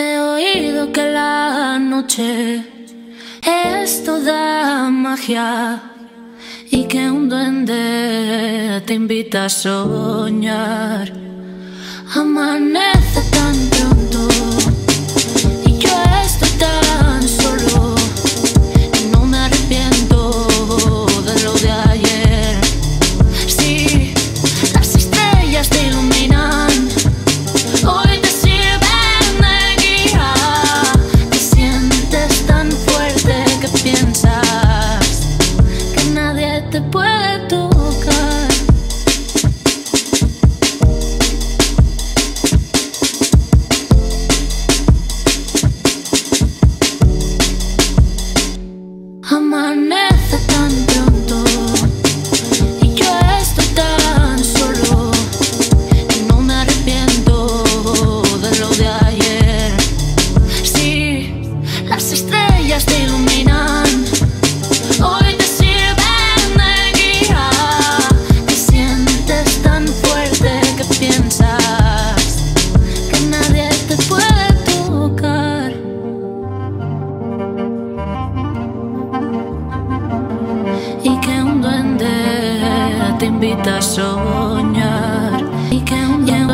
He oído que la noche es toda magia y que un duende te invita a soñar. te puede tocar. Amanece tan pronto y yo estoy tan solo que no me arrepiento de lo de ayer. Sí, las estrellas te iluminan. invita a soñar y que un día